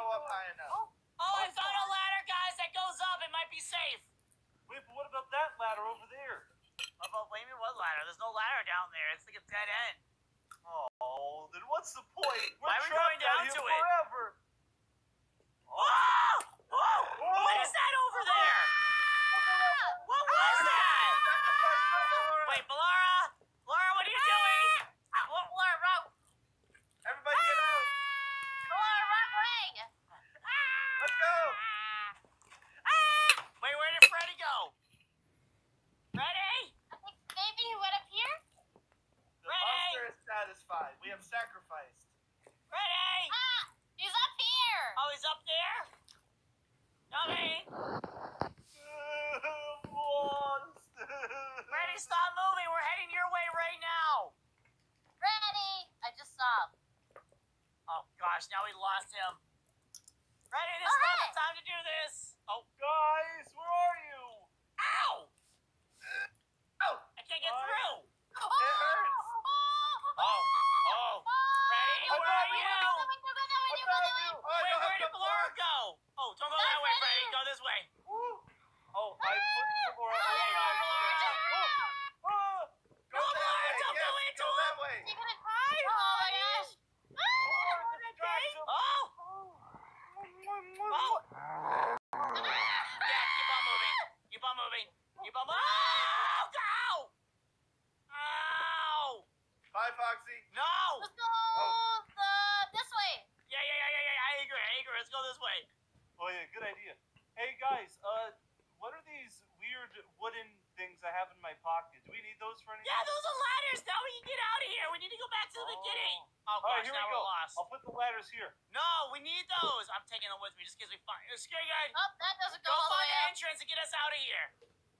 go up high enough. Oh, oh, I found a ladder, guys, that goes up. It might be safe. Wait, but what about that ladder over there? About, what do you what ladder? There's no ladder down there. It's like a dead end. Oh, then what's the point? We're Why are we going down out here to it? forever. Whoa! Whoa! What is that over there? What was that? Wait, Ballora? Ballora, what are you doing? What, Ballora, run. Everybody get out. Laura, run away! Let's go. Wait, where did Freddy go? Freddy? I think maybe he went up here? The Ready? monster is satisfied. We have sacrificed. Freddy? Ah! He's up here! Oh, he's up there? Coming. Monster. Freddy, stop moving. We're heading your way right now. Ready! I just saw him. Oh, gosh, now we lost him. Freddy, this is right. the time to do this. Oh, Guys, where are you? ow! Oh, I can't get Why? through. Oh! hurts. Oh, oh. Freddy, I where got are you. you? Go that way, go that way, I you go found that way! you. Oh, I Wait, don't where have did to Laura fly. go? Oh, don't go That's that way, Freddy. Freddy. Go this way. Woo. Oh, I put some more. Oh, yeah, you're on Laura. Ah! Go No, that Laura, way. don't yes, go into go him. that way. You gonna die? Oh my gosh! Distract him. Oh! Oh! Yeah, keep on moving. Keep on moving. Keep on moving. Oh, go! Ow! Bye, Foxy. No! Let's go the this way. Yeah, yeah, yeah, yeah, yeah. I agree. I agree. Let's go this way. Oh yeah, good idea. Hey guys, uh, what are these weird wooden things I have in my pocket? Do we need those for anything? Yeah, those are ladders. Now we can get out of here. We need to go back to the beginning. Oh, All right, gosh, here now we we're go. lost. I'll put the ladders here. No, we need those. I'm taking them with me just in case we find. Uh, Scary guy, Oh, that doesn't go go all the find way the up. entrance and get us out of here.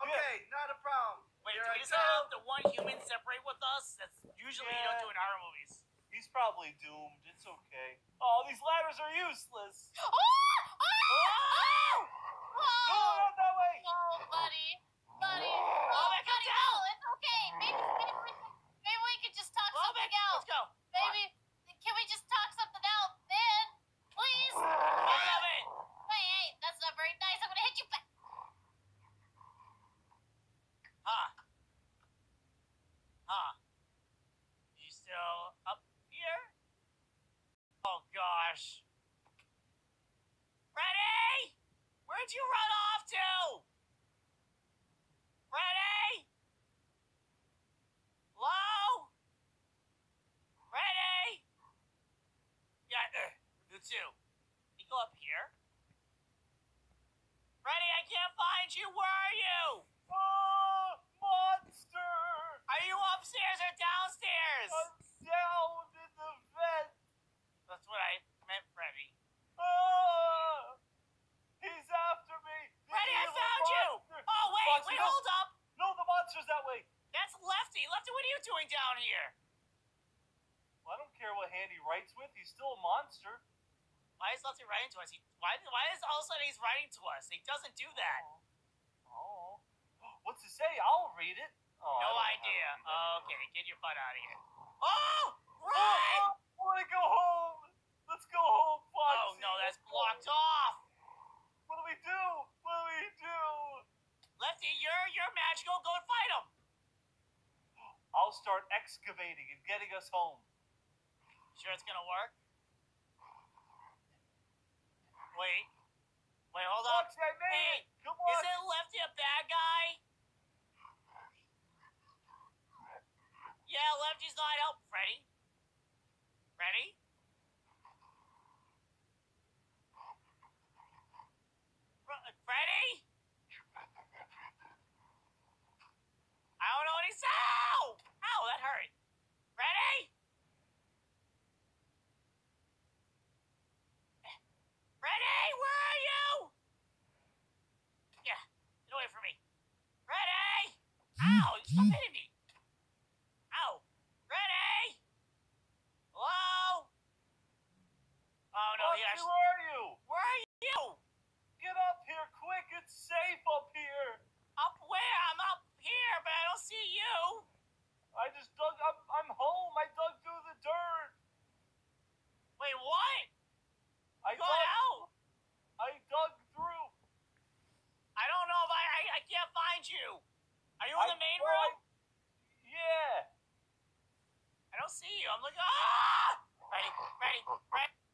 Okay, not a problem. Wait, Here do I we just go. have the one human separate with us? That's usually you don't do in horror movies. He's probably doomed. It's okay. Oh, these ladders are useless. Oh! Oh! Oh! No, Oh! not that way. Oh, buddy. Buddy. Oh, Oh, man, come buddy, down. no, it's okay. Maybe, maybe, we, maybe we could just talk Well, something Vic, out. let's go. Maybe, can we just talk something out then? Please? I love it. Hey, hey, that's not very nice. I'm gonna hit you back. Huh. Huh. You still up here? Oh gosh. Ready? Where'd you run off to? Ready? Hello? Ready? Yeah, uh, you too. You go up here. Ready? I can't find you. Where are you? Oh, monster! Are you upstairs or downstairs? I'm down in the vent. That's what I meant, Freddy. Ah! He's after me. The Freddy, I evil found you! monster. Oh, wait, Foxy, wait, no. hold up! No, the monster's that way. That's Lefty. Lefty, what are you doing down here? Well, I don't care what hand he writes with. He's still a monster. Why is Lefty writing to us? He, why, why is all of a sudden he's writing to us? He doesn't do that. Oh. oh. What's it say? I'll read it. Oh, no don't know how to idea. that. okay, get your butt out of here. Oh, oh! Oh, Run! I want to go home. Let's go home, Foxy. Oh, no, that's blocked off. What do we do? What do we do? Lefty, you're, you're magical. Go and fight him. I'll start excavating and getting us home. Sure it's gonna work? Wait. Wait, hold up. Foxy, I made Hey. Come on. Isn't Lefty a bad guy? Yeah, Lefty's not helping Freddy. Ready? Fre- Freddy? I don't know what he said. Ow! Ow, that hurt. Ready? Ready? Where are you? Yeah, get away from me. Ready? Ow, stop hitting me. Ow. Ready? Hello? Oh no, he Foxy, actually. where are you? Where are you? Get up here quick. It's safe up here. Up where? I'm up here, but I don't see you. I just dug. I'm you. Are you in the main well, room? Yeah. I don't see you. I'm like, Ah! Ready, ready, ready.